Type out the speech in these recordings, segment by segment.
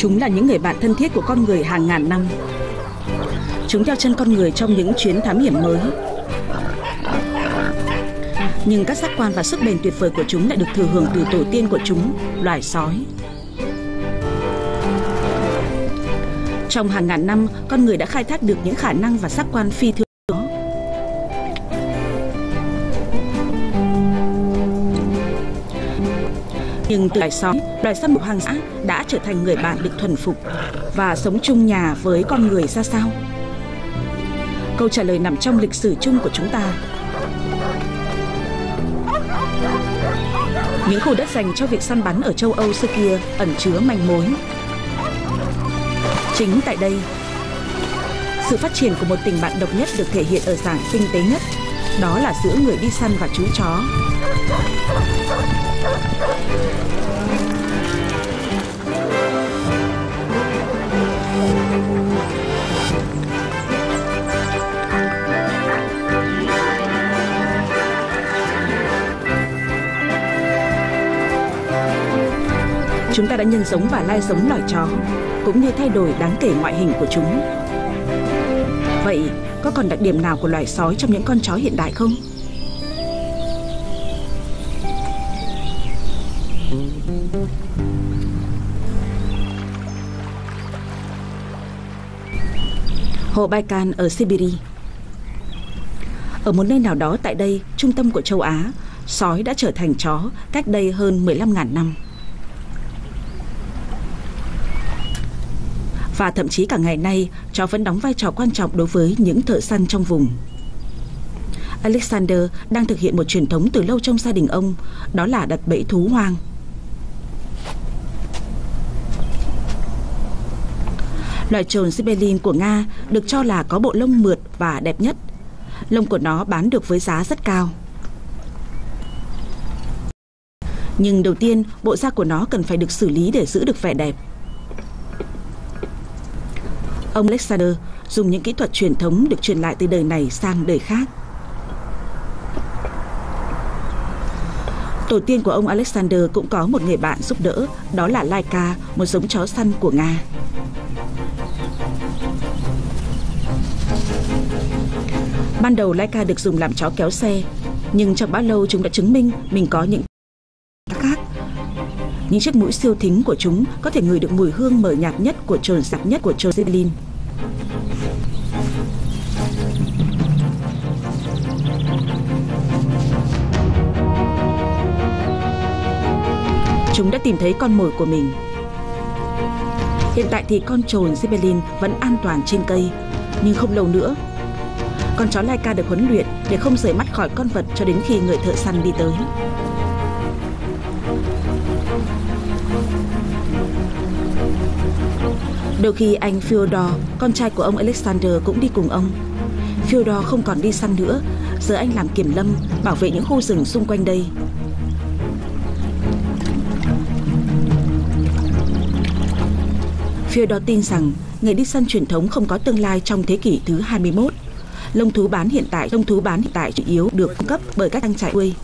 Chúng là những người bạn thân thiết của con người hàng ngàn năm. Chúng theo chân con người trong những chuyến thám hiểm mới. Nhưng các giác quan và sức bền tuyệt vời của chúng lại được thừa hưởng từ tổ tiên của chúng, loài sói. Trong hàng ngàn năm, con người đã khai thác được những khả năng và giác quan phi thường Nhưng từ loài sói, loài săn mục hoang dã đã trở thành người bạn được thuần phục và sống chung nhà với con người ra sao? Câu trả lời nằm trong lịch sử chung của chúng ta. Những khu đất dành cho việc săn bắn ở châu Âu xưa kia ẩn chứa manh mối. Chính tại đây, sự phát triển của một tình bạn độc nhất được thể hiện ở dạng tinh tế nhất, đó là giữa người đi săn và chú chó. Chúng ta đã nhân giống và lai giống loài chó, cũng như thay đổi đáng kể ngoại hình của chúng. Vậy, có còn đặc điểm nào của loài sói trong những con chó hiện đại không? Hồ Baikal ở Siberia Ở một nơi nào đó tại đây, trung tâm của châu Á, sói đã trở thành chó cách đây hơn 15.000 năm. Và thậm chí cả ngày nay, chó vẫn đóng vai trò quan trọng đối với những thợ săn trong vùng. Alexander đang thực hiện một truyền thống từ lâu trong gia đình ông, đó là đặt bẫy thú hoang. Loài trồn Sibelin của Nga được cho là có bộ lông mượt và đẹp nhất. Lông của nó bán được với giá rất cao. Nhưng đầu tiên, bộ da của nó cần phải được xử lý để giữ được vẻ đẹp. Ông Alexander dùng những kỹ thuật truyền thống được truyền lại từ đời này sang đời khác. Tổ tiên của ông Alexander cũng có một người bạn giúp đỡ, đó là Laika, một giống chó săn của Nga. Ban đầu Laika được dùng làm chó kéo xe, nhưng trong bao lâu chúng đã chứng minh mình có những khác. Những chiếc mũi siêu thính của chúng có thể ngửi được mùi hương mờ nhạt nhất của trồn sạc nhất của trồn Chúng đã tìm thấy con mồi của mình. Hiện tại thì con trồn Zibelin vẫn an toàn trên cây, nhưng không lâu nữa con chó Laika được huấn luyện để không rời mắt khỏi con vật cho đến khi người thợ săn đi tới. Đôi khi anh Fyodor, con trai của ông Alexander cũng đi cùng ông. Fyodor không còn đi săn nữa, giờ anh làm kiểm lâm, bảo vệ những khu rừng xung quanh đây. Fyodor tin rằng nghề đi săn truyền thống không có tương lai trong thế kỷ thứ 21. Lông thú bán hiện tại, lông thú bán hiện tại chủ yếu được cung cấp bởi các trang trại nuôi.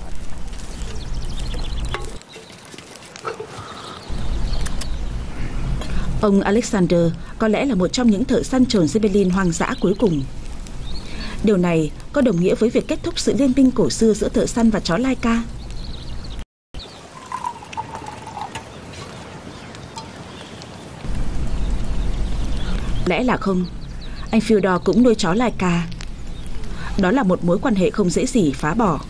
Ông Alexander có lẽ là một trong những thợ săn trồn Zeppelin hoang dã cuối cùng. Điều này có đồng nghĩa với việc kết thúc sự liên minh cổ xưa giữa thợ săn và chó Laika. Lẽ là không, anh Fyodor cũng nuôi chó Laika. Đó là một mối quan hệ không dễ gì phá bỏ.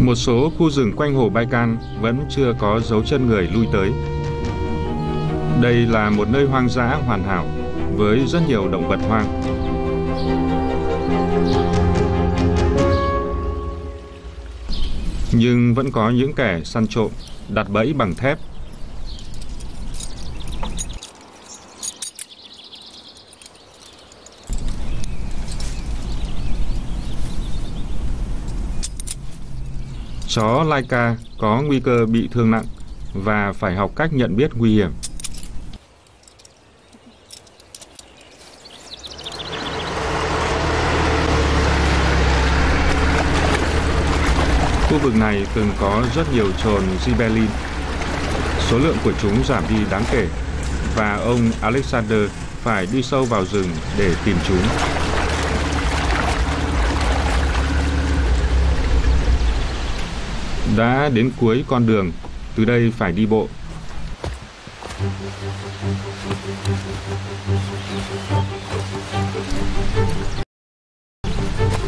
Một số khu rừng quanh hồ Baikal vẫn chưa có dấu chân người lui tới. Đây là một nơi hoang dã hoàn hảo với rất nhiều động vật hoang. Nhưng vẫn có những kẻ săn trộm, đặt bẫy bằng thép Chó Laika có nguy cơ bị thương nặng và phải học cách nhận biết nguy hiểm. Vực này từng có rất nhiều trồn Zibelin. Số lượng của chúng giảm đi đáng kể và ông Alexander phải đi sâu vào rừng để tìm chúng. Đã đến cuối con đường, từ đây phải đi bộ.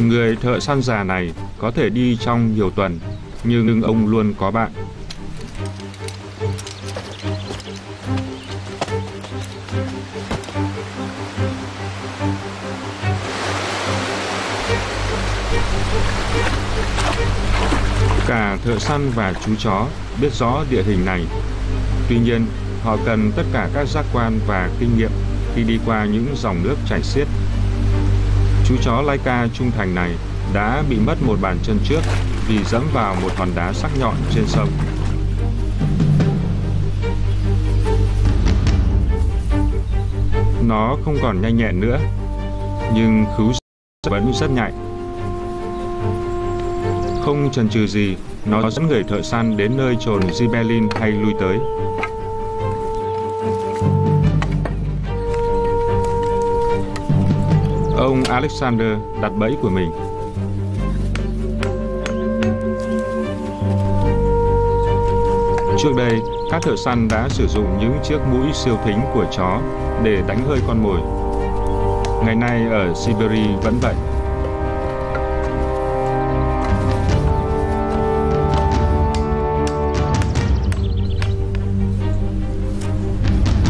Người thợ săn già này có thể đi trong nhiều tuần, nhưng ông luôn có bạn. Cả thợ săn và chú chó biết rõ địa hình này. Tuy nhiên, họ cần tất cả các giác quan và kinh nghiệm khi đi qua những dòng nước chảy xiết. Chú chó Laika trung thành này đã bị mất một bàn chân trước vì dẫm vào một hòn đá sắc nhọn trên sông. Nó không còn nhanh nhẹn nữa, nhưng khứu vẫn rất nhạy. Không chần chừ gì, nó dẫn người thợ săn đến nơi trồn Zibelin hay lui tới. Ông Alexander đặt bẫy của mình. Trước đây, các thợ săn đã sử dụng những chiếc mũi siêu thính của chó để đánh hơi con mồi. Ngày nay ở Siberia vẫn vậy.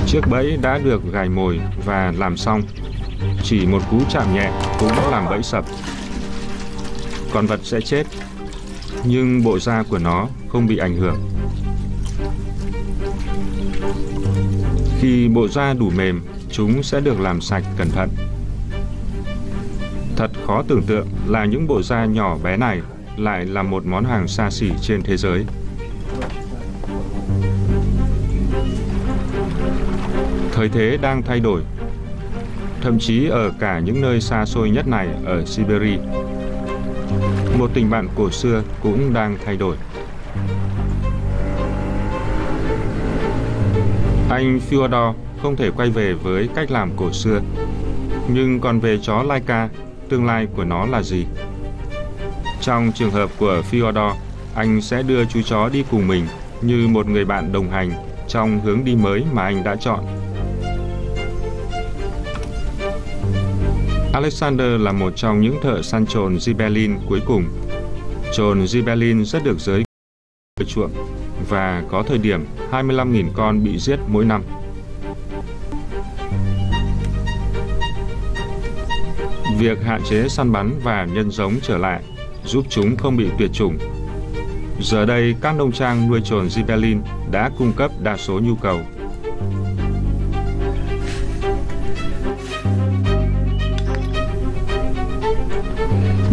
Chiếc bẫy đã được gài mồi và làm xong. Chỉ một cú chạm nhẹ cũng làm bẫy sập. Con vật sẽ chết, nhưng bộ da của nó không bị ảnh hưởng. Khi bộ da đủ mềm, chúng sẽ được làm sạch cẩn thận. Thật khó tưởng tượng là những bộ da nhỏ bé này lại là một món hàng xa xỉ trên thế giới. Thời thế đang thay đổi. Thậm chí ở cả những nơi xa xôi nhất này ở Siberia, một tình bạn cổ xưa cũng đang thay đổi. Anh Fyodor không thể quay về với cách làm cổ xưa. Nhưng còn về chó Laika, tương lai của nó là gì? Trong trường hợp của Fyodor, anh sẽ đưa chú chó đi cùng mình như một người bạn đồng hành trong hướng đi mới mà anh đã chọn. Alexander là một trong những thợ săn trồn Gibelin cuối cùng. Trồn Gibelin rất được giới chuộng và có thời điểm 25.000 con bị giết mỗi năm. Việc hạn chế săn bắn và nhân giống trở lại giúp chúng không bị tuyệt chủng. Giờ đây, các nông trang nuôi trồn Gibelin đã cung cấp đa số nhu cầu.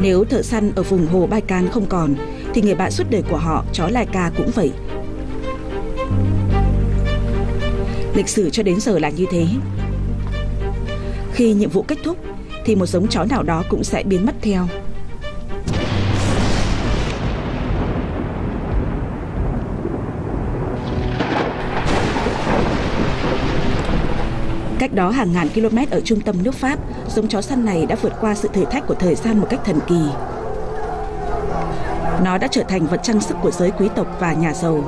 Nếu thợ săn ở vùng hồ Baikal không còn, thì người bạn suốt đời của họ, chó Laika cũng vậy. Lịch sử cho đến giờ là như thế. Khi nhiệm vụ kết thúc, thì một giống chó nào đó cũng sẽ biến mất theo. Đó hàng ngàn km ở trung tâm nước Pháp, giống chó săn này đã vượt qua sự thử thách của thời gian một cách thần kỳ. Nó đã trở thành vật trang sức của giới quý tộc và nhà giàu.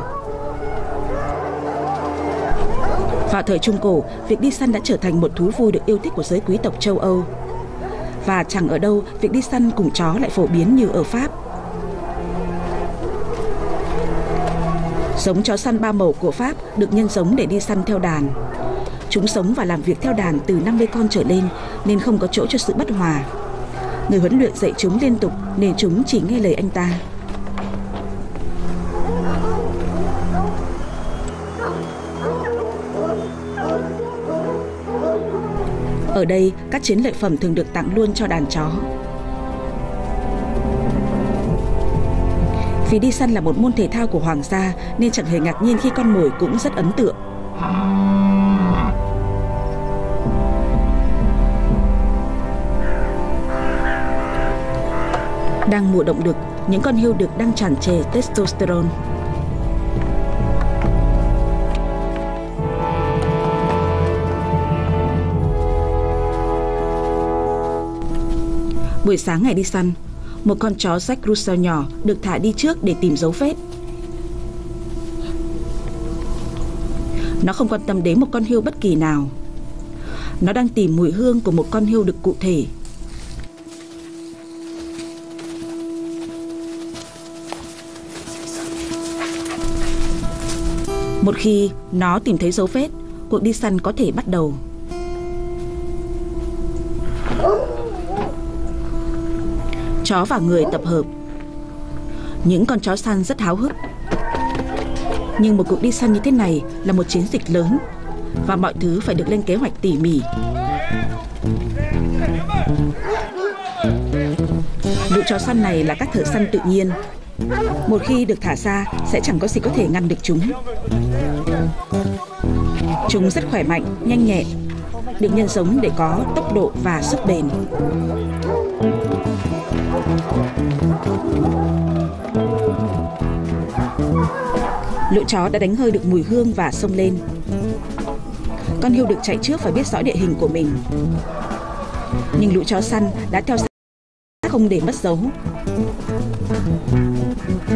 Vào thời Trung Cổ, việc đi săn đã trở thành một thú vui được yêu thích của giới quý tộc châu Âu. Và chẳng ở đâu việc đi săn cùng chó lại phổ biến như ở Pháp. Giống chó săn ba màu của Pháp được nhân giống để đi săn theo đàn. Chúng sống và làm việc theo đàn từ 50 con trở lên nên không có chỗ cho sự bất hòa. Người huấn luyện dạy chúng liên tục nên chúng chỉ nghe lời anh ta. Ở đây, các chiến lợi phẩm thường được tặng luôn cho đàn chó. Vì đi săn là một môn thể thao của hoàng gia nên chẳng hề ngạc nhiên khi con mồi cũng rất ấn tượng. Đang mùa động đực, những con hươu đực đang tràn trề testosterone. Buổi sáng ngày đi săn, một con chó Jack Russell nhỏ được thả đi trước để tìm dấu vết. Nó không quan tâm đến một con hươu bất kỳ nào. Nó đang tìm mùi hương của một con hươu đực cụ thể. Một khi nó tìm thấy dấu vết, cuộc đi săn có thể bắt đầu. Chó và người tập hợp. Những con chó săn rất háo hức. Nhưng một cuộc đi săn như thế này là một chiến dịch lớn và mọi thứ phải được lên kế hoạch tỉ mỉ. Lũ chó săn này là các thợ săn tự nhiên. Một khi được thả ra sẽ chẳng có gì có thể ngăn được chúng. Chúng rất khỏe mạnh, nhanh nhẹn, được nhân giống để có tốc độ và sức bền. Lũ chó đã đánh hơi được mùi hương và xông lên. Con hươu được chạy trước phải biết rõ địa hình của mình. Nhưng lũ chó săn đã theo sát không để mất dấu. Giờ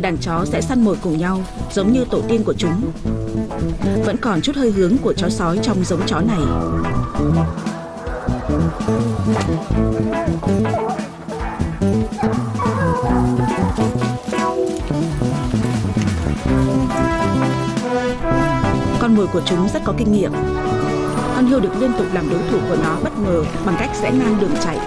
đàn chó sẽ săn mồi cùng nhau, Giống như tổ tiên của chúng. Vẫn còn chút hơi hướng của chó sói trong giống chó này. Mồi của chúng rất có kinh nghiệm Con hươu được liên tục làm đối thủ của nó bất ngờ bằng cách rẽ ngang đường chạy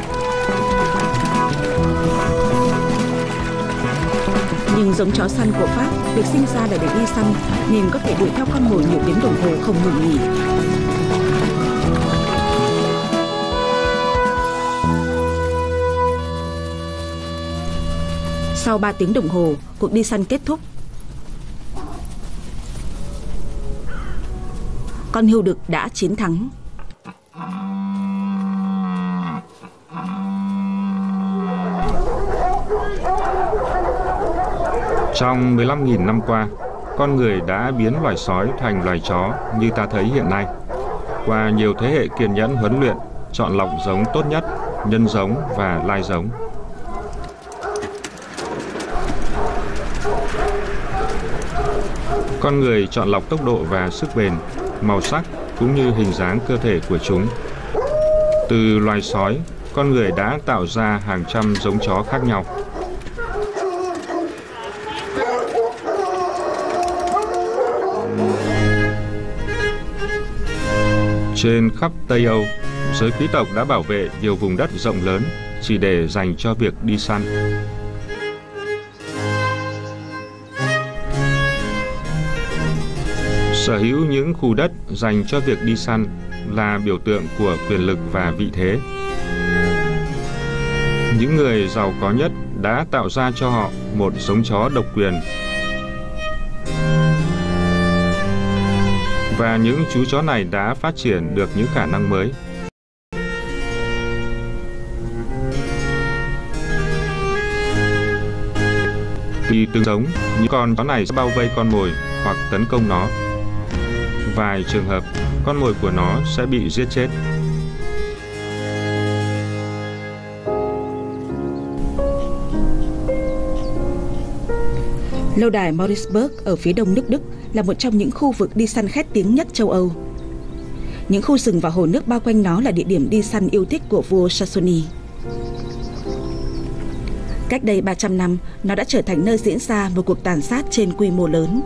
Nhưng giống chó săn của Pháp được sinh ra là để đi săn nên có thể đuổi theo con mồi nhiều tiếng đồng hồ không ngừng nghỉ. Sau 3 tiếng đồng hồ, cuộc đi săn kết thúc. Con hươu đực đã chiến thắng. Trong 15.000 năm qua, con người đã biến loài sói thành loài chó như ta thấy hiện nay. Qua nhiều thế hệ kiên nhẫn huấn luyện, chọn lọc giống tốt nhất, nhân giống và lai giống. Con người chọn lọc tốc độ và sức bền, màu sắc cũng như hình dáng cơ thể của chúng. Từ loài sói, con người đã tạo ra hàng trăm giống chó khác nhau. Trên khắp Tây Âu, giới quý tộc đã bảo vệ nhiều vùng đất rộng lớn chỉ để dành cho việc đi săn. Sở hữu những khu đất dành cho việc đi săn là biểu tượng của quyền lực và vị thế. Những người giàu có nhất đã tạo ra cho họ một giống chó độc quyền và những chú chó này đã phát triển được những khả năng mới. Khi tương giống, những con chó này sẽ bao vây con mồi hoặc tấn công nó. Vài trường hợp, con mồi của nó sẽ bị giết chết. Lâu đài Mauriceburg ở phía đông nước Đức là một trong những khu vực đi săn khét tiếng nhất châu Âu. Những khu rừng và hồ nước bao quanh nó là địa điểm đi săn yêu thích của vua Saxony. Cách đây 300 năm, nó đã trở thành nơi diễn ra một cuộc tàn sát trên quy mô lớn.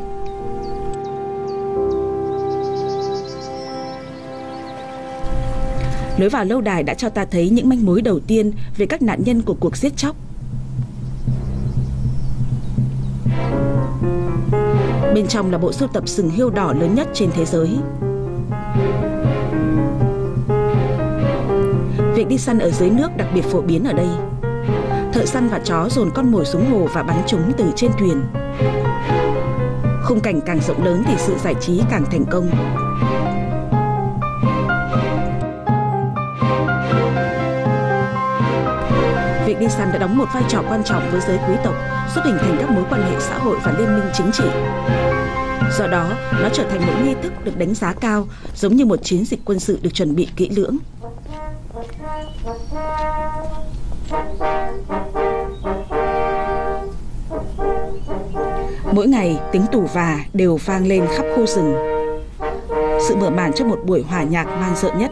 Lối vào lâu đài đã cho ta thấy những manh mối đầu tiên về các nạn nhân của cuộc giết chóc Bên trong là bộ sưu tập sừng hươu đỏ lớn nhất trên thế giới. Việc đi săn ở dưới nước đặc biệt phổ biến ở đây. Thợ săn và chó dồn con mồi xuống hồ và bắn chúng từ trên thuyền. Khung cảnh càng rộng lớn thì sự giải trí càng thành công. Đi săn đã đóng một vai trò quan trọng với giới quý tộc, giúp hình thành các mối quan hệ xã hội và liên minh chính trị. Do đó, nó trở thành một nghi thức được đánh giá cao, giống như một chiến dịch quân sự được chuẩn bị kỹ lưỡng. Mỗi ngày, tiếng tù và đều vang lên khắp khu rừng. Sự mở màn cho một buổi hòa nhạc man rợ nhất.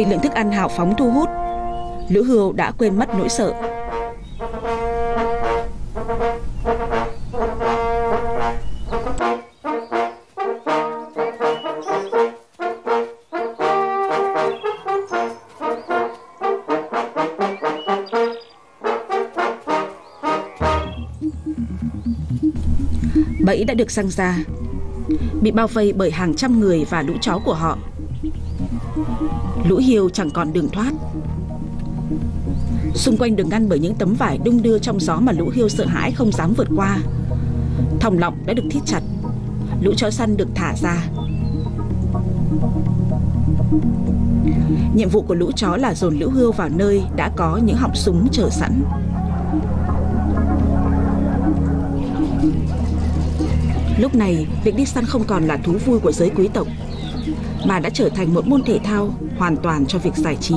Bị lượng thức ăn hào phóng thu hút, Lữ Hưu đã quên mất nỗi sợ. Bẫy đã được răng ra Bị bao vây bởi hàng trăm người và lũ chó của họ. Lũ hiêu chẳng còn đường thoát. Xung quanh được ngăn bởi những tấm vải đung đưa trong gió mà lũ hiêu sợ hãi không dám vượt qua. Thòng lọng đã được thiết chặt. Lũ chó săn được thả ra. Nhiệm vụ của lũ chó là dồn lũ hươu vào nơi đã có những họng súng chờ sẵn. Lúc này, việc đi săn không còn là thú vui của giới quý tộc, mà đã trở thành một môn thể thao hoàn toàn cho việc giải trí.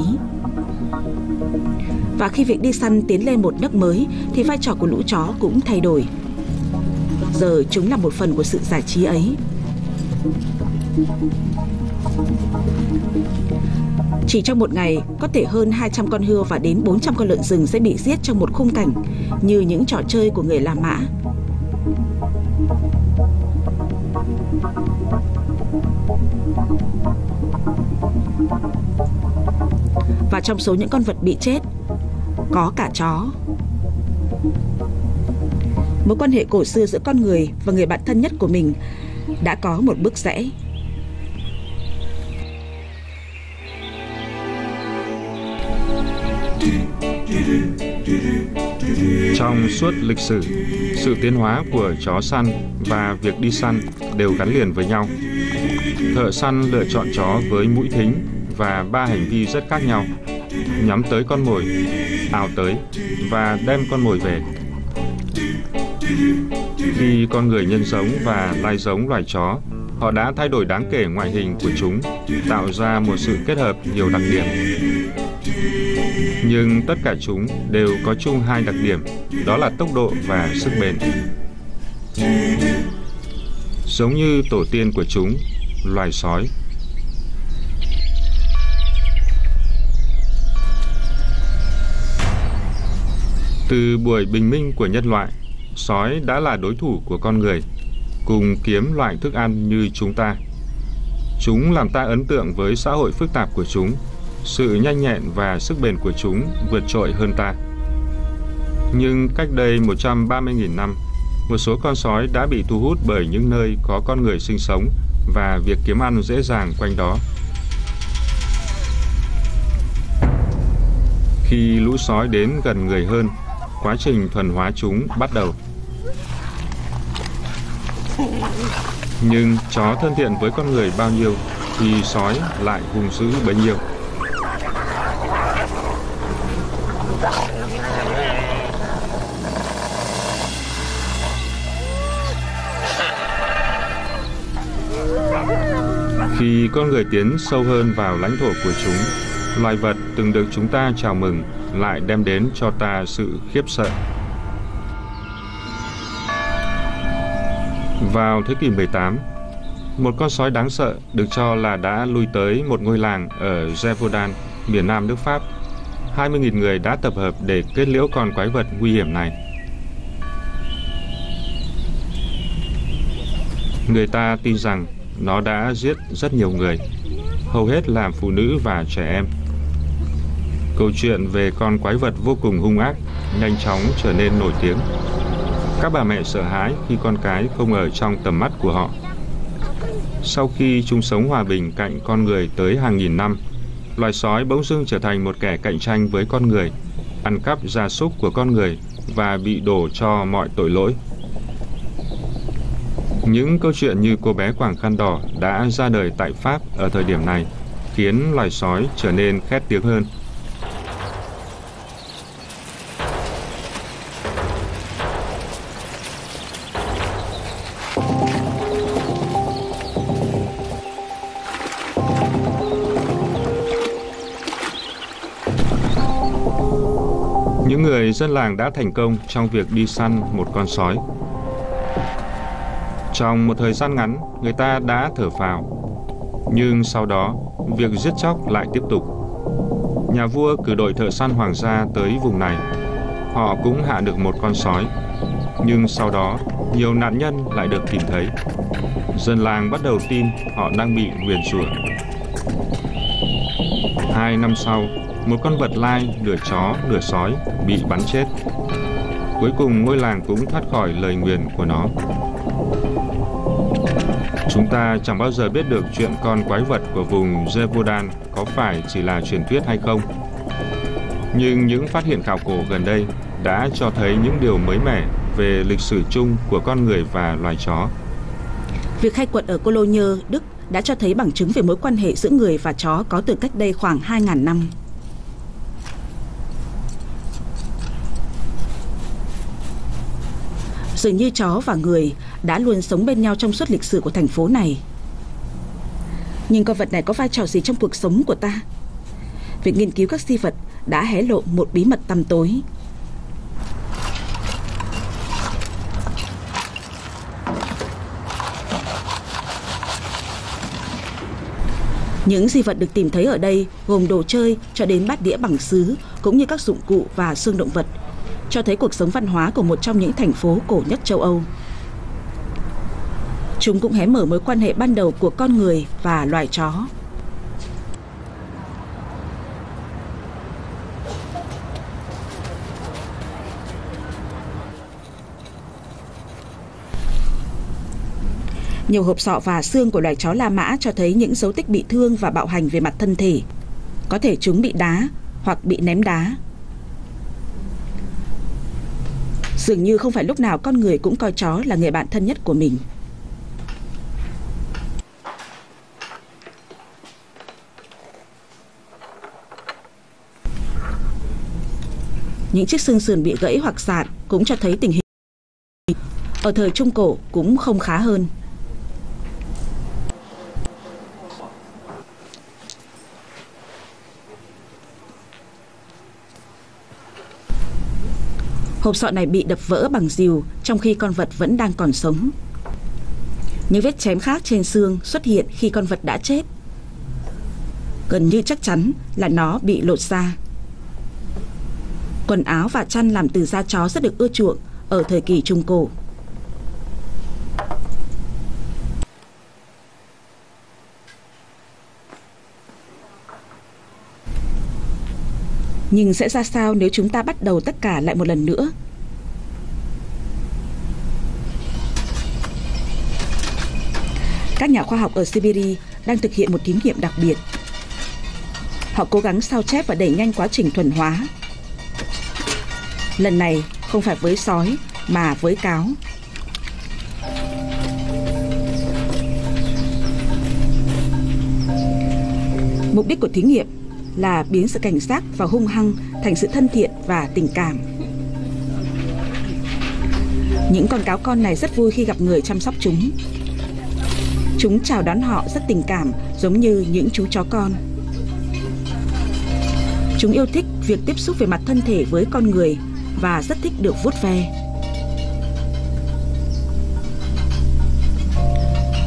Và khi việc đi săn tiến lên một nấc mới thì vai trò của lũ chó cũng thay đổi. Giờ chúng là một phần của sự giải trí ấy. Chỉ trong một ngày, có thể hơn 200 con hươu và đến 400 con lợn rừng sẽ bị giết trong một khung cảnh như những trò chơi của người La Mã. Và trong số những con vật bị chết Có cả chó Mối quan hệ cổ xưa giữa con người Và người bạn thân nhất của mình Đã có một bước rẽ Trong suốt lịch sử, sự tiến hóa của chó săn và việc đi săn đều gắn liền với nhau. Thợ săn lựa chọn chó với mũi thính và ba hành vi rất khác nhau. Nhắm tới con mồi, ào tới và đem con mồi về. Khi con người nhân giống và lai giống loài chó, họ đã thay đổi đáng kể ngoại hình của chúng, tạo ra một sự kết hợp nhiều đặc điểm. Nhưng tất cả chúng đều có chung hai đặc điểm, đó là tốc độ và sức bền. Giống như tổ tiên của chúng, loài sói. Từ buổi bình minh của nhân loại, sói đã là đối thủ của con người, cùng kiếm loại thức ăn như chúng ta. Chúng làm ta ấn tượng với xã hội phức tạp của chúng, sự nhanh nhẹn và sức bền của chúng vượt trội hơn ta. Nhưng cách đây 130.000 năm, một số con sói đã bị thu hút bởi những nơi có con người sinh sống và việc kiếm ăn dễ dàng quanh đó. Khi lũ sói đến gần người hơn, quá trình thuần hóa chúng bắt đầu. Nhưng chó thân thiện với con người bao nhiêu thì sói lại hung dữ bấy nhiêu. Khi con người tiến sâu hơn vào lãnh thổ của chúng, loài vật từng được chúng ta chào mừng lại đem đến cho ta sự khiếp sợ. Vào thế kỷ 18, một con sói đáng sợ được cho là đã lui tới một ngôi làng ở Gévaudan, miền nam nước Pháp. 20.000 người đã tập hợp để kết liễu con quái vật nguy hiểm này. Người ta tin rằng nó đã giết rất nhiều người, hầu hết là phụ nữ và trẻ em. Câu chuyện về con quái vật vô cùng hung ác nhanh chóng trở nên nổi tiếng. Các bà mẹ sợ hãi khi con cái không ở trong tầm mắt của họ. Sau khi chúng sống hòa bình cạnh con người tới hàng nghìn năm, loài sói bỗng dưng trở thành một kẻ cạnh tranh với con người, ăn cắp gia súc của con người và bị đổ cho mọi tội lỗi. Những câu chuyện như cô bé quàng khăn đỏ đã ra đời tại Pháp ở thời điểm này khiến loài sói trở nên khét tiếng hơn. Dân làng đã thành công trong việc đi săn một con sói. Trong một thời gian ngắn, người ta đã thở phào. Nhưng sau đó, việc giết chóc lại tiếp tục. Nhà vua cử đội thợ săn hoàng gia tới vùng này. Họ cũng hạ được một con sói. Nhưng sau đó, nhiều nạn nhân lại được tìm thấy. Dân làng bắt đầu tin họ đang bị nguyền rủa. Hai năm sau, một con vật lai nửa chó nửa sói bị bắn chết. Cuối cùng ngôi làng cũng thoát khỏi lời nguyền của nó. Chúng ta chẳng bao giờ biết được chuyện con quái vật của vùng Jevodan có phải chỉ là truyền thuyết hay không. Nhưng những phát hiện khảo cổ gần đây đã cho thấy những điều mới mẻ về lịch sử chung của con người và loài chó. Việc khai quật ở Cologne, Đức đã cho thấy bằng chứng về mối quan hệ giữa người và chó có từ cách đây khoảng 2.000 năm. Dường như chó và người đã luôn sống bên nhau trong suốt lịch sử của thành phố này. Nhưng con vật này có vai trò gì trong cuộc sống của ta? Việc nghiên cứu các di vật đã hé lộ một bí mật tăm tối. Những di vật được tìm thấy ở đây gồm đồ chơi cho đến bát đĩa bằng sứ, cũng như các dụng cụ và xương động vật cho thấy cuộc sống văn hóa của một trong những thành phố cổ nhất châu Âu. Chúng cũng hé mở mối quan hệ ban đầu của con người và loài chó. Nhiều hộp sọ và xương của loài chó La Mã cho thấy những dấu tích bị thương và bạo hành về mặt thân thể. Có thể chúng bị đá hoặc bị ném đá. Dường như không phải lúc nào con người cũng coi chó là người bạn thân nhất của mình. Những chiếc xương sườn bị gãy hoặc sạn cũng cho thấy tình hình ở thời Trung Cổ cũng không khá hơn. Hộp sọ này bị đập vỡ bằng rìu trong khi con vật vẫn đang còn sống. Những vết chém khác trên xương xuất hiện khi con vật đã chết. Gần như chắc chắn là nó bị lột da. Quần áo và chăn làm từ da chó rất được ưa chuộng ở thời kỳ Trung Cổ. Nhưng sẽ ra sao nếu chúng ta bắt đầu tất cả lại một lần nữa? Các nhà khoa học ở Siberia đang thực hiện một thí nghiệm đặc biệt. Họ cố gắng sao chép và đẩy nhanh quá trình thuần hóa. Lần này không phải với sói, mà với cáo. Mục đích của thí nghiệm là biến sự cảnh giác và hung hăng thành sự thân thiện và tình cảm. Những con cáo con này rất vui khi gặp người chăm sóc chúng. Chúng chào đón họ rất tình cảm, giống như những chú chó con. Chúng yêu thích việc tiếp xúc về mặt thân thể với con người và rất thích được vuốt ve.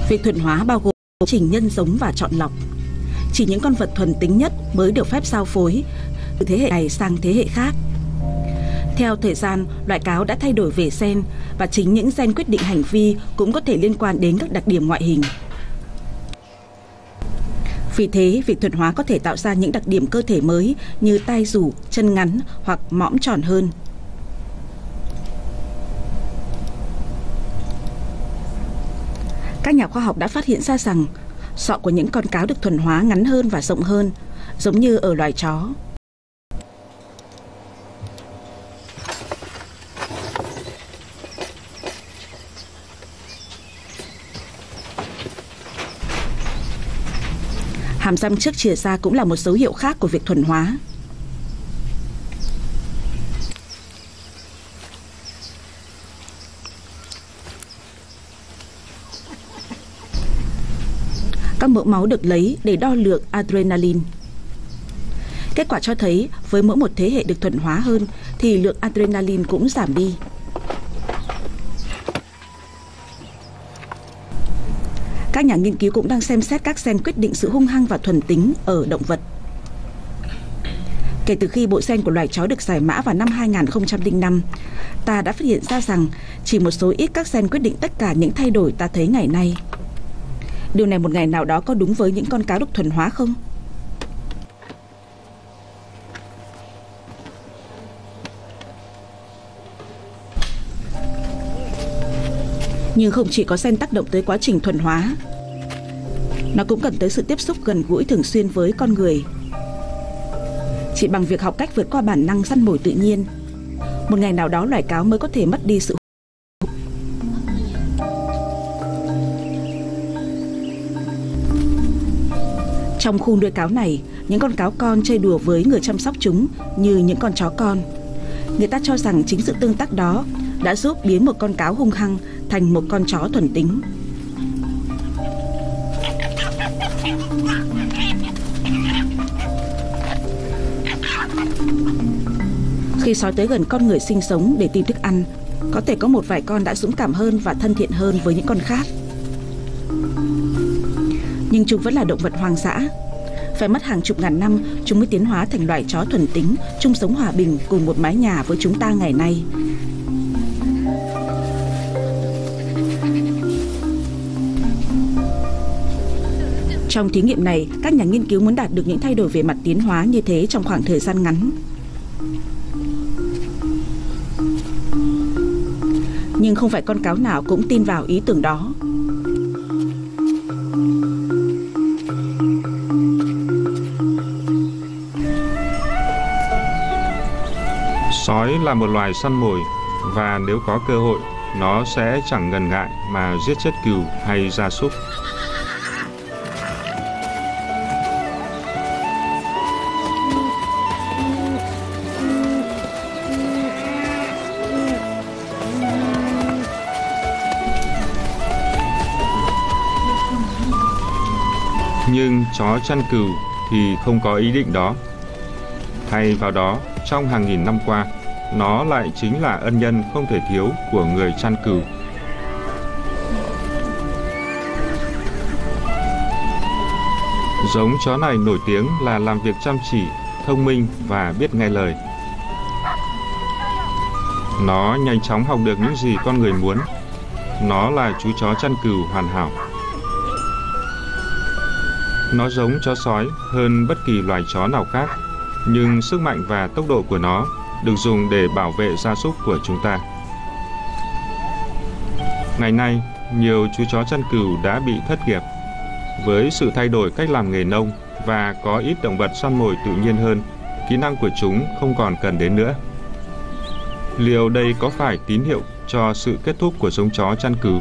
Việc thuần hóa bao gồm quá trình nhân giống và chọn lọc chỉ những con vật thuần tính nhất mới được phép giao phối từ thế hệ này sang thế hệ khác. Theo thời gian, loại cáo đã thay đổi về gen và chính những gen quyết định hành vi cũng có thể liên quan đến các đặc điểm ngoại hình. Vì thế, việc thuần hóa có thể tạo ra những đặc điểm cơ thể mới như tai rủ, chân ngắn hoặc mõm tròn hơn. Các nhà khoa học đã phát hiện ra rằng Sọ của những con cáo được thuần hóa ngắn hơn và rộng hơn, giống như ở loài chó. Hàm răng trước chìa ra cũng là một dấu hiệu khác của việc thuần hóa. Các mẫu máu được lấy để đo lượng adrenaline. Kết quả cho thấy với mỗi một thế hệ được thuần hóa hơn thì lượng adrenaline cũng giảm đi. Các nhà nghiên cứu cũng đang xem xét các gen quyết định sự hung hăng và thuần tính ở động vật. Kể từ khi bộ gen của loài chó được giải mã vào năm 2005, ta đã phát hiện ra rằng chỉ một số ít các gen quyết định tất cả những thay đổi ta thấy ngày nay. Điều này một ngày nào đó có đúng với những con cáo được thuần hóa không? Nhưng không chỉ có sen tác động tới quá trình thuần hóa, Nó cũng cần tới sự tiếp xúc gần gũi thường xuyên với con người Chỉ bằng việc học cách vượt qua bản năng săn mồi tự nhiên, Một ngày nào đó loài cáo mới có thể mất đi sự Trong khu nuôi cáo này, những con cáo con chơi đùa với người chăm sóc chúng như những con chó con. Người ta cho rằng chính sự tương tác đó đã giúp biến một con cáo hung hăng thành một con chó thuần tính. Khi sói tới gần con người sinh sống để tìm thức ăn, có thể có một vài con đã dũng cảm hơn và thân thiện hơn với những con khác. Nhưng chúng vẫn là động vật hoang dã. Phải mất hàng chục ngàn năm chúng mới tiến hóa thành loài chó thuần tính, chung sống hòa bình cùng một mái nhà với chúng ta ngày nay. Trong thí nghiệm này, các nhà nghiên cứu muốn đạt được những thay đổi về mặt tiến hóa như thế trong khoảng thời gian ngắn. Nhưng không phải con cáo nào cũng tin vào ý tưởng đó. Sói là một loài săn mồi và nếu có cơ hội, nó sẽ chẳng ngần ngại mà giết chết cừu hay gia súc. Nhưng chó chăn cừu thì không có ý định đó. Thay vào đó, trong hàng nghìn năm qua, nó lại chính là ân nhân không thể thiếu của người chăn cừu. Giống chó này nổi tiếng là làm việc chăm chỉ, thông minh và biết nghe lời. Nó nhanh chóng học được những gì con người muốn. Nó là chú chó chăn cừu hoàn hảo. Nó giống chó sói hơn bất kỳ loài chó nào khác, nhưng sức mạnh và tốc độ của nó được dùng để bảo vệ gia súc của chúng ta. Ngày nay, nhiều chú chó chăn cừu đã bị thất nghiệp. Với sự thay đổi cách làm nghề nông và có ít động vật săn mồi tự nhiên hơn, kỹ năng của chúng không còn cần đến nữa. Liệu đây có phải tín hiệu cho sự kết thúc của giống chó chăn cừu?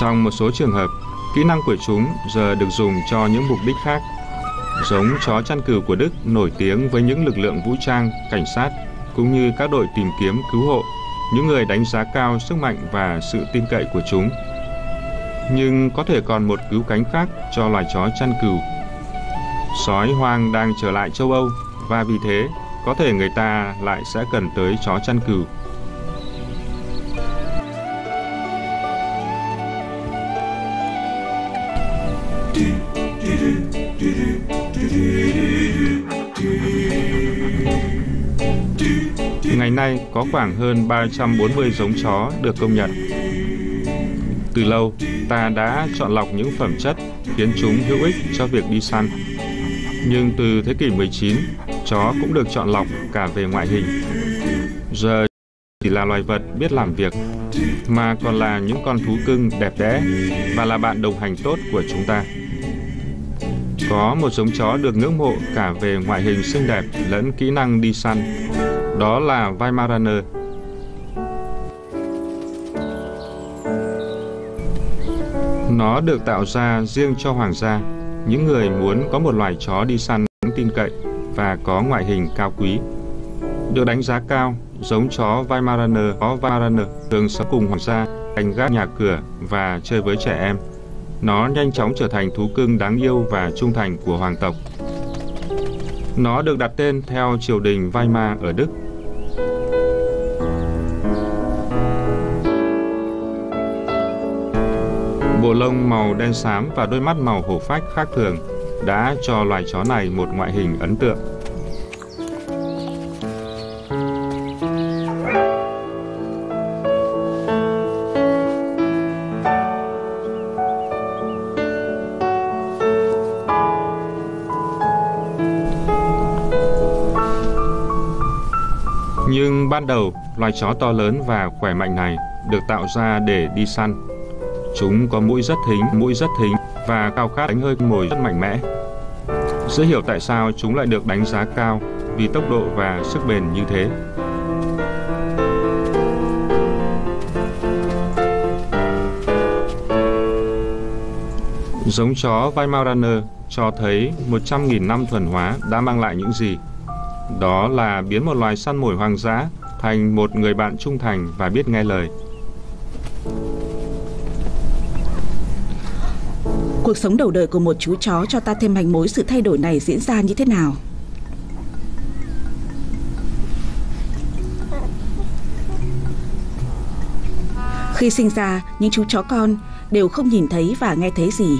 Trong một số trường hợp, kỹ năng của chúng giờ được dùng cho những mục đích khác Giống chó chăn cừu của Đức nổi tiếng với những lực lượng vũ trang, cảnh sát cũng như các đội tìm kiếm cứu hộ, những người đánh giá cao sức mạnh và sự tin cậy của chúng. Nhưng có thể còn một cứu cánh khác cho loài chó chăn cừu. Sói hoang đang trở lại châu Âu và vì thế có thể người ta lại sẽ cần tới chó chăn cừu. Ngày nay có khoảng hơn 340 giống chó được công nhận. Từ lâu, ta đã chọn lọc những phẩm chất khiến chúng hữu ích cho việc đi săn. Nhưng từ thế kỷ 19, chó cũng được chọn lọc cả về ngoại hình. Giờ chỉ là loài vật biết làm việc, mà còn là những con thú cưng đẹp đẽ và là bạn đồng hành tốt của chúng ta. Có một giống chó được ngưỡng mộ cả về ngoại hình xinh đẹp lẫn kỹ năng đi săn. Đó là Weimaraner. Nó được tạo ra riêng cho hoàng gia, những người muốn có một loài chó đi săn đáng tin cậy và có ngoại hình cao quý. Được đánh giá cao, giống chó Weimaraner có Weimaraner thường sống cùng hoàng gia, canh gác nhà cửa và chơi với trẻ em. Nó nhanh chóng trở thành thú cưng đáng yêu và trung thành của hoàng tộc. Nó được đặt tên theo triều đình Weimar ở Đức. Bộ lông màu đen xám và đôi mắt màu hổ phách khác thường đã cho loài chó này một ngoại hình ấn tượng. Nhưng ban đầu, loài chó to lớn và khỏe mạnh này được tạo ra để đi săn. Chúng có mũi rất thính, mũi rất thính và cao khát đánh hơi mồi rất mạnh mẽ. Dễ hiểu tại sao chúng lại được đánh giá cao vì tốc độ và sức bền như thế. Giống chó Weimaraner cho thấy 100.000 năm thuần hóa đã mang lại những gì đó là biến một loài săn mồi hoang dã thành một người bạn trung thành và biết nghe lời. Cuộc sống đầu đời của một chú chó cho ta thêm manh mối sự thay đổi này diễn ra như thế nào? Khi sinh ra, những chú chó con đều không nhìn thấy và nghe thấy gì.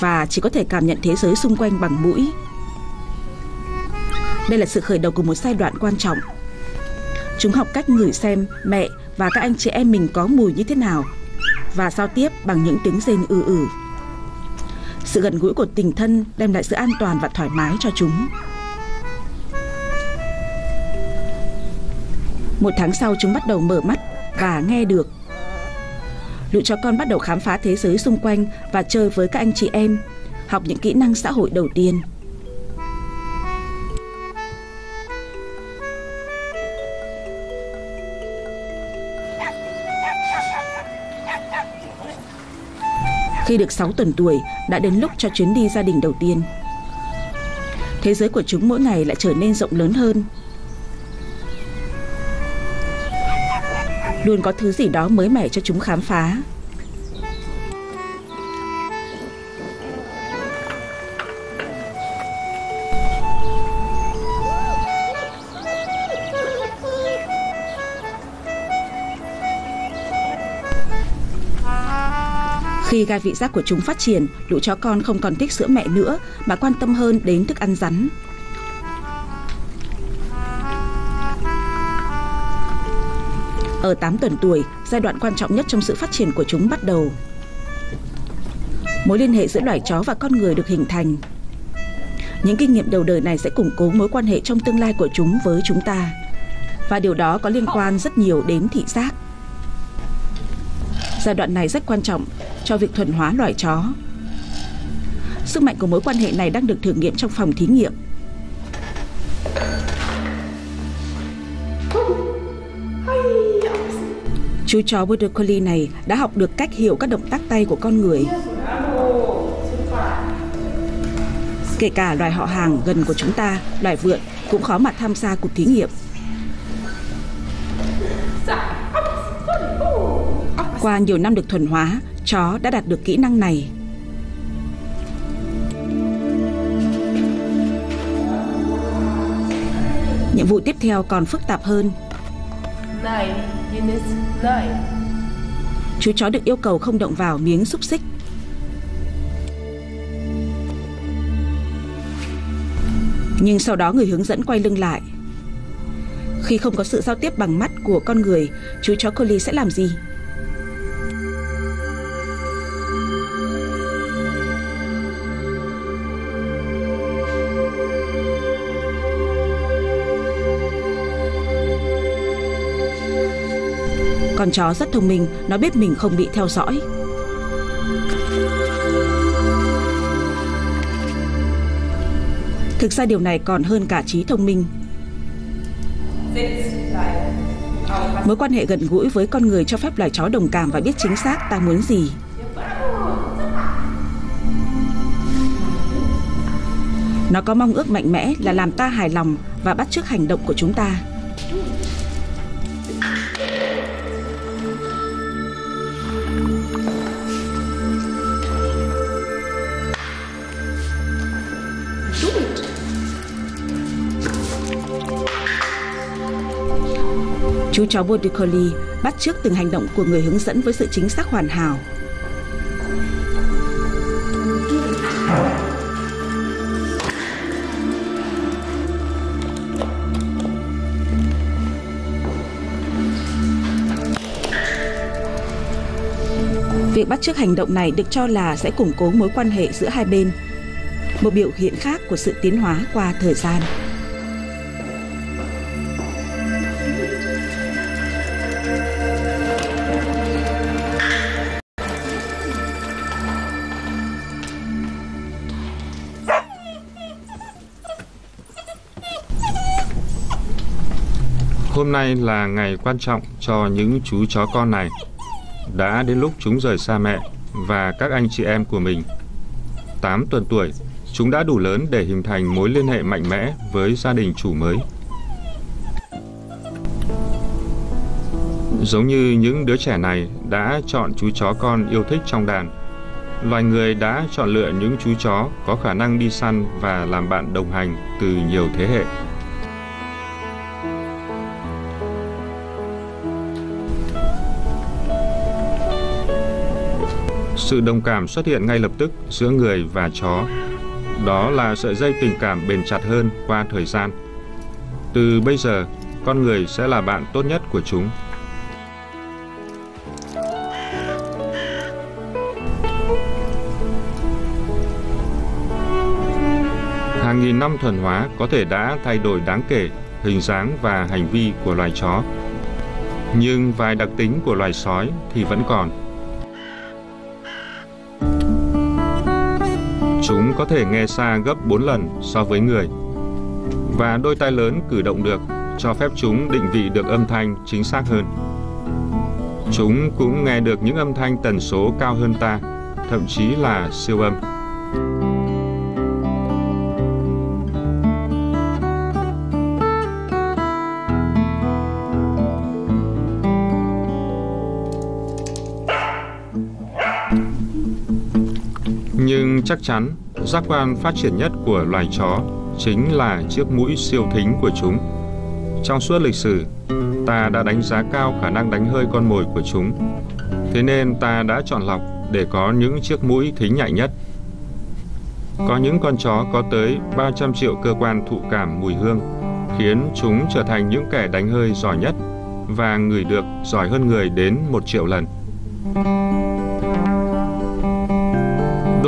Và chỉ có thể cảm nhận thế giới xung quanh bằng mũi đây là sự khởi đầu của một giai đoạn quan trọng. Chúng học cách ngửi xem mẹ và các anh chị em mình có mùi như thế nào và giao tiếp bằng những tiếng rên ư ử. Sự gần gũi của tình thân đem lại sự an toàn và thoải mái cho chúng. Một tháng sau chúng bắt đầu mở mắt và nghe được. Lũ chó con bắt đầu khám phá thế giới xung quanh và chơi với các anh chị em, học những kỹ năng xã hội đầu tiên. Khi được 6 tuần tuổi, đã đến lúc cho chuyến đi gia đình đầu tiên. Thế giới của chúng mỗi ngày lại trở nên rộng lớn hơn. Luôn có thứ gì đó mới mẻ cho chúng khám phá. Khi gai vị giác của chúng phát triển, lũ chó con không còn thích sữa mẹ nữa mà quan tâm hơn đến thức ăn rắn. Ở 8 tuần tuổi, giai đoạn quan trọng nhất trong sự phát triển của chúng bắt đầu. Mối liên hệ giữa loài chó và con người được hình thành. Những kinh nghiệm đầu đời này sẽ củng cố mối quan hệ trong tương lai của chúng với chúng ta. Và điều đó có liên quan rất nhiều đến thị giác. Giai đoạn này rất quan trọng cho việc thuần hóa loài chó. Sức mạnh của mối quan hệ này đang được thử nghiệm trong phòng thí nghiệm. Chú chó Border Collie này đã học được cách hiểu các động tác tay của con người. Kể cả loài họ hàng gần của chúng ta, loài vượn, cũng khó mà tham gia cuộc thí nghiệm. Qua nhiều năm được thuần hóa, chó đã đạt được kỹ năng này. Nhiệm vụ tiếp theo còn phức tạp hơn. Chú chó được yêu cầu không động vào miếng xúc xích. Nhưng sau đó người hướng dẫn quay lưng lại. Khi không có sự giao tiếp bằng mắt của con người, chú chó collie sẽ làm gì? Con chó rất thông minh, nó biết mình không bị theo dõi. Thực ra điều này còn hơn cả trí thông minh. Mối quan hệ gần gũi với con người cho phép loài chó đồng cảm và biết chính xác ta muốn gì. Nó có mong ước mạnh mẽ là làm ta hài lòng và bắt chước hành động của chúng ta. Chú chó Border Collie bắt chước từng hành động của người hướng dẫn với sự chính xác hoàn hảo. Việc bắt chước hành động này được cho là sẽ củng cố mối quan hệ giữa hai bên, một biểu hiện khác của sự tiến hóa qua thời gian. Hôm nay là ngày quan trọng cho những chú chó con này. Đã đến lúc chúng rời xa mẹ và các anh chị em của mình. 8 tuần tuổi, chúng đã đủ lớn để hình thành mối liên hệ mạnh mẽ với gia đình chủ mới. Giống như những đứa trẻ này đã chọn chú chó con yêu thích trong đàn, loài người đã chọn lựa những chú chó có khả năng đi săn và làm bạn đồng hành từ nhiều thế hệ. Sự đồng cảm xuất hiện ngay lập tức giữa người và chó. Đó là sợi dây tình cảm bền chặt hơn qua thời gian. Từ bây giờ, con người sẽ là bạn tốt nhất của chúng. Hàng nghìn năm thuần hóa có thể đã thay đổi đáng kể hình dáng và hành vi của loài chó. Nhưng vài đặc tính của loài sói thì vẫn còn. Có thể nghe xa gấp 4 lần so với người. Và đôi tai lớn cử động được cho phép chúng định vị được âm thanh chính xác hơn. Chúng cũng nghe được những âm thanh tần số cao hơn ta, thậm chí là siêu âm. Nhưng chắc chắn, giác quan phát triển nhất của loài chó chính là chiếc mũi siêu thính của chúng. Trong suốt lịch sử, ta đã đánh giá cao khả năng đánh hơi con mồi của chúng. Thế nên ta đã chọn lọc để có những chiếc mũi thính nhạy nhất. Có những con chó có tới 300 triệu cơ quan thụ cảm mùi hương, khiến chúng trở thành những kẻ đánh hơi giỏi nhất và người được giỏi hơn người đến một triệu lần.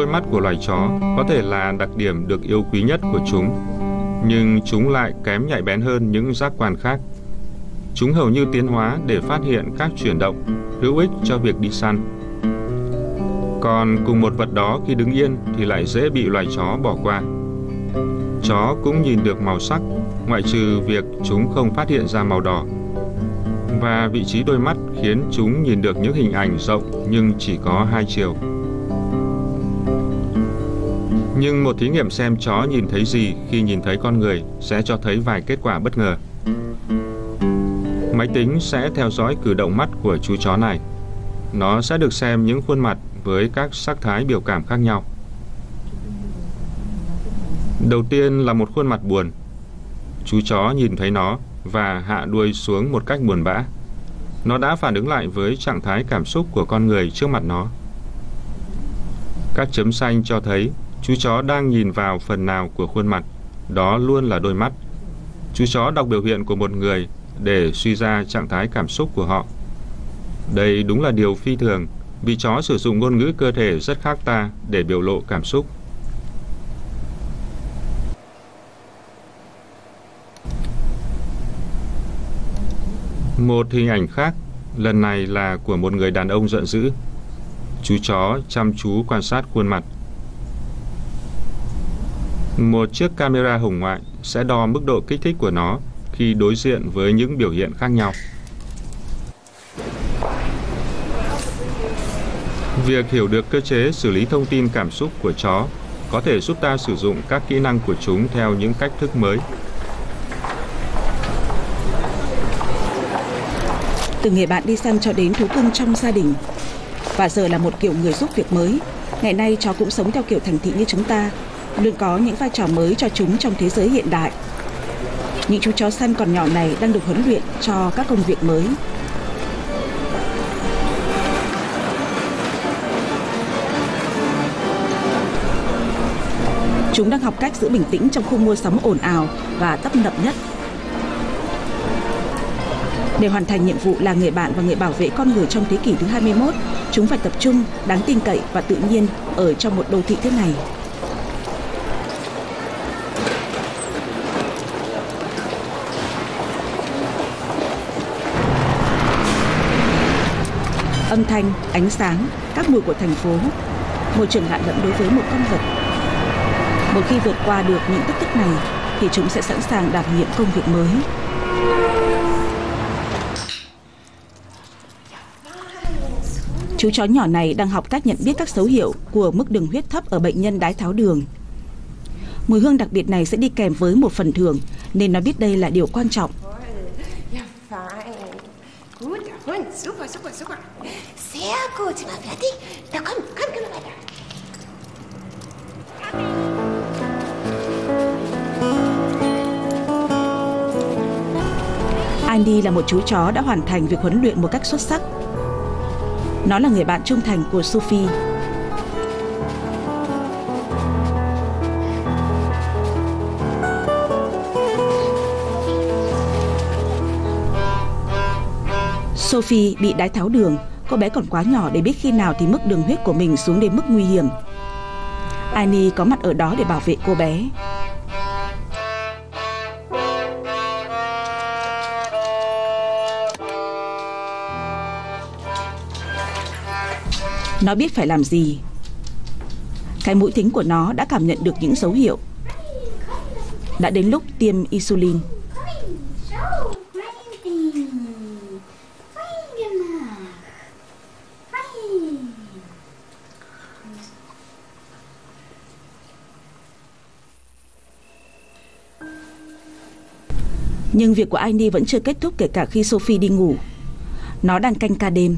Đôi mắt của loài chó có thể là đặc điểm được yêu quý nhất của chúng, nhưng chúng lại kém nhạy bén hơn những giác quan khác. Chúng hầu như tiến hóa để phát hiện các chuyển động hữu ích cho việc đi săn. Còn cùng một vật đó khi đứng yên thì lại dễ bị loài chó bỏ qua. Chó cũng nhìn được màu sắc, ngoại trừ việc chúng không phát hiện ra màu đỏ. Và vị trí đôi mắt khiến chúng nhìn được những hình ảnh rộng nhưng chỉ có hai chiều. Nhưng một thí nghiệm xem chó nhìn thấy gì khi nhìn thấy con người sẽ cho thấy vài kết quả bất ngờ. Máy tính sẽ theo dõi cử động mắt của chú chó này. Nó sẽ được xem những khuôn mặt với các sắc thái biểu cảm khác nhau. Đầu tiên là một khuôn mặt buồn. Chú chó nhìn thấy nó và hạ đuôi xuống một cách buồn bã. Nó đã phản ứng lại với trạng thái cảm xúc của con người trước mặt nó. Các chấm xanh cho thấy chú chó đang nhìn vào phần nào của khuôn mặt, đó luôn là đôi mắt. Chú chó đọc biểu hiện của một người để suy ra trạng thái cảm xúc của họ. Đây đúng là điều phi thường, vì chó sử dụng ngôn ngữ cơ thể rất khác ta để biểu lộ cảm xúc. Một hình ảnh khác, lần này là của một người đàn ông giận dữ. Chú chó chăm chú quan sát khuôn mặt. Một chiếc camera hồng ngoại sẽ đo mức độ kích thích của nó khi đối diện với những biểu hiện khác nhau. Việc hiểu được cơ chế xử lý thông tin cảm xúc của chó có thể giúp ta sử dụng các kỹ năng của chúng theo những cách thức mới. Từ người bạn đi săn cho đến thú cưng trong gia đình và giờ là một kiểu người giúp việc mới. Ngày nay chó cũng sống theo kiểu thành thị như chúng ta, Luôn có những vai trò mới cho chúng trong thế giới hiện đại. Những chú chó săn còn nhỏ này đang được huấn luyện cho các công việc mới. Chúng đang học cách giữ bình tĩnh trong khu mua sắm ồn ào và tấp nập nhất. Để hoàn thành nhiệm vụ là người bạn và người bảo vệ con người trong thế kỷ thứ 21, chúng phải tập trung, đáng tin cậy và tự nhiên ở trong một đô thị thế này. Âm thanh, ánh sáng, các mùi của thành phố, môi trường lạ lẫm đối với một con vật. Một khi vượt qua được những thách thức này thì chúng sẽ sẵn sàng đảm nhiệm công việc mới. Chú chó nhỏ này đang học cách nhận biết các dấu hiệu của mức đường huyết thấp ở bệnh nhân đái tháo đường. Mùi hương đặc biệt này sẽ đi kèm với một phần thưởng, nên nó biết đây là điều quan trọng. Andy là một chú chó đã hoàn thành việc huấn luyện một cách xuất sắc. Nó là người bạn trung thành của Sophie. Sophie bị đái tháo đường, cô bé còn quá nhỏ để biết khi nào thì mức đường huyết của mình xuống đến mức nguy hiểm. Annie có mặt ở đó để bảo vệ cô bé. Nó biết phải làm gì Cái mũi thính của nó đã cảm nhận được những dấu hiệu Đã đến lúc tiêm insulin Nhưng việc của Annie vẫn chưa kết thúc kể cả khi Sophie đi ngủ. Nó đang canh ca đêm.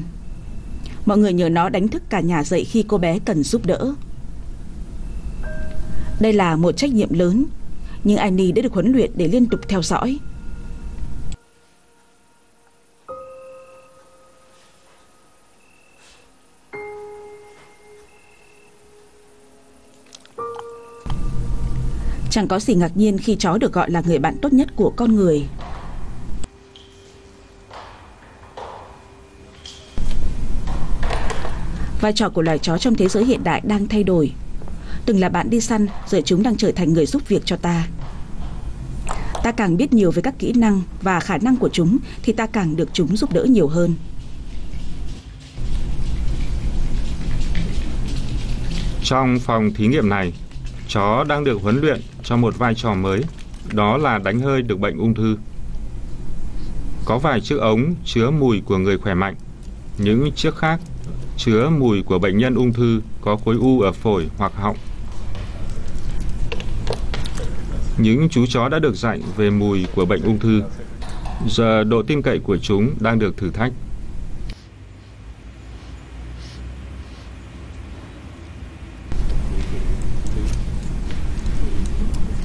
Mọi người nhờ nó đánh thức cả nhà dậy khi cô bé cần giúp đỡ. Đây là một trách nhiệm lớn, Nhưng Annie đã được huấn luyện để liên tục theo dõi. Chẳng có gì ngạc nhiên khi chó được gọi là người bạn tốt nhất của con người. Vai trò của loài chó trong thế giới hiện đại đang thay đổi. Từng là bạn đi săn, Giờ chúng đang trở thành người giúp việc cho ta. Ta càng biết nhiều về các kỹ năng Và khả năng của chúng, Thì ta càng được chúng giúp đỡ nhiều hơn. Trong phòng thí nghiệm này, Chó đang được huấn luyện cho một vai trò mới, Đó là đánh hơi được bệnh ung thư Có vài chiếc ống chứa mùi của người khỏe mạnh, Những chiếc khác chứa mùi của bệnh nhân ung thư có khối u ở phổi hoặc họng. Những chú chó đã được dạy về mùi của bệnh ung thư. Giờ độ tin cậy của chúng đang được thử thách.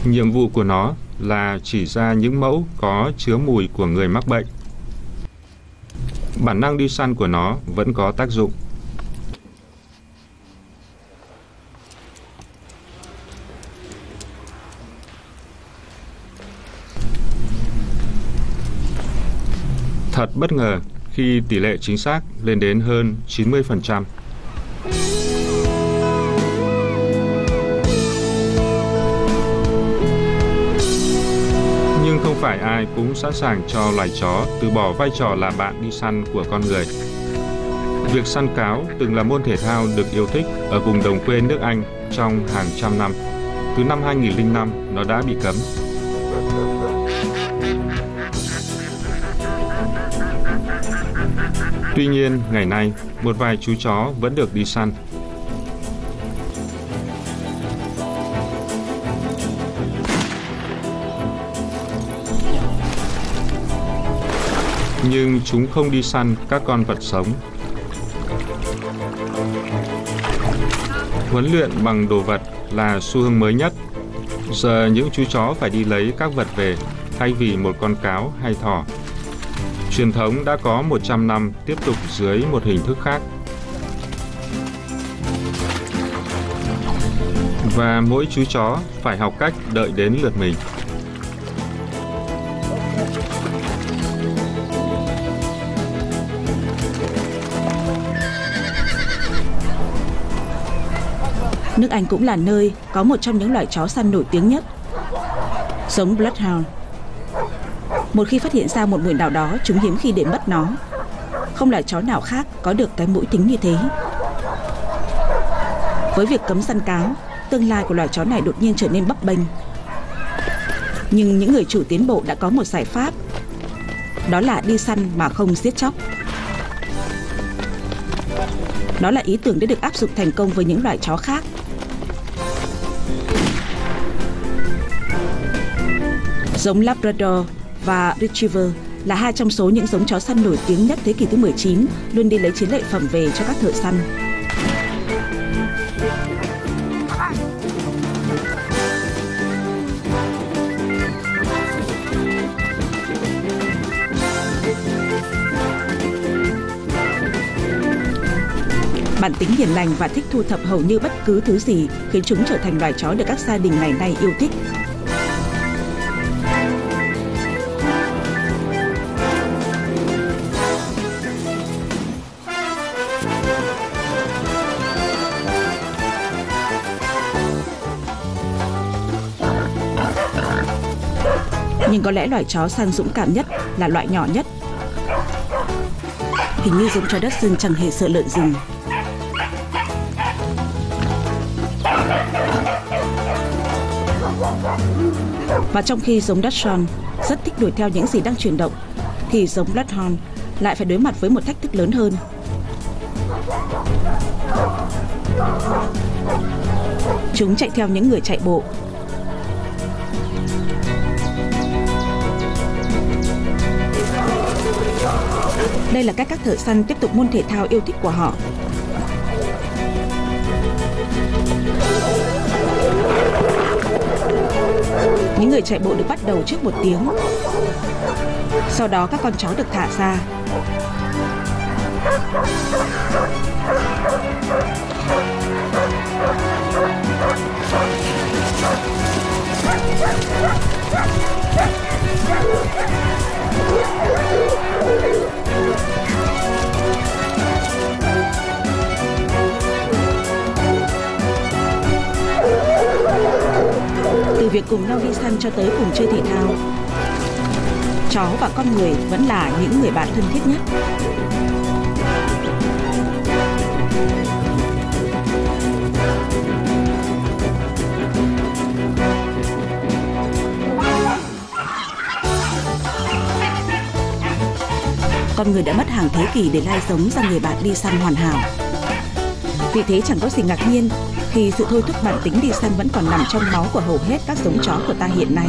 Nhiệm vụ của nó là chỉ ra những mẫu có chứa mùi của người mắc bệnh. Bản năng đi săn của nó vẫn có tác dụng. Thật bất ngờ khi tỷ lệ chính xác lên đến hơn 90%. Ai cũng sẵn sàng cho loài chó từ bỏ vai trò là bạn đi săn của con người. Việc săn cáo từng là môn thể thao được yêu thích ở vùng đồng quê nước Anh trong hàng trăm năm. Từ năm 2005, nó đã bị cấm Tuy nhiên, ngày nay, một vài chú chó vẫn được đi săn. Nhưng chúng không đi săn, các con vật sống. Huấn luyện bằng đồ vật là xu hướng mới nhất. Giờ những chú chó phải đi lấy các vật về, thay vì một con cáo hay thỏ. Truyền thống đã có 100 năm, tiếp tục dưới một hình thức khác. Và mỗi chú chó phải học cách đợi đến lượt mình. Nước Anh cũng là nơi có một trong những loại chó săn nổi tiếng nhất, giống Bloodhound. Một khi phát hiện ra một mùi nào đó, chúng hiếm khi để mất nó. Không loại chó nào khác có được cái mũi tính như thế. Với việc cấm săn cáo, tương lai của loài chó này đột nhiên trở nên bấp bênh. Nhưng những người chủ tiến bộ đã có một giải pháp, đó là đi săn mà không giết chóc. Đó là ý tưởng đã được áp dụng thành công với những loài chó khác. Giống Labrador và Retriever là hai trong số những giống chó săn nổi tiếng nhất thế kỷ thứ 19, luôn đi lấy chiến lợi phẩm về cho các thợ săn. Bản tính hiền lành và thích thu thập hầu như bất cứ thứ gì khiến chúng trở thành loài chó được các gia đình ngày nay yêu thích. Có lẽ loài chó săn dũng cảm nhất là loại nhỏ nhất. Hình như giống chó đất sừng chẳng hề sợ lợn rừng. Và trong khi giống Dachshund rất thích đuổi theo những gì đang chuyển động, thì giống Bloodhound lại phải đối mặt với một thách thức lớn hơn. Chúng chạy theo những người chạy bộ Đây là cách các thợ săn tiếp tục môn thể thao yêu thích của họ. Những người chạy bộ được bắt đầu trước một tiếng. Sau đó các con chó được thả ra. Việc cùng nhau đi săn cho tới cùng chơi thể thao. Chó và con người vẫn là những người bạn thân thiết nhất. Con người đã mất hàng thế kỷ để lai giống ra người bạn đi săn hoàn hảo. Vì thế chẳng có gì ngạc nhiên khi sự thôi thúc bản tính đi săn vẫn còn nằm trong máu của hầu hết các giống chó của ta hiện nay.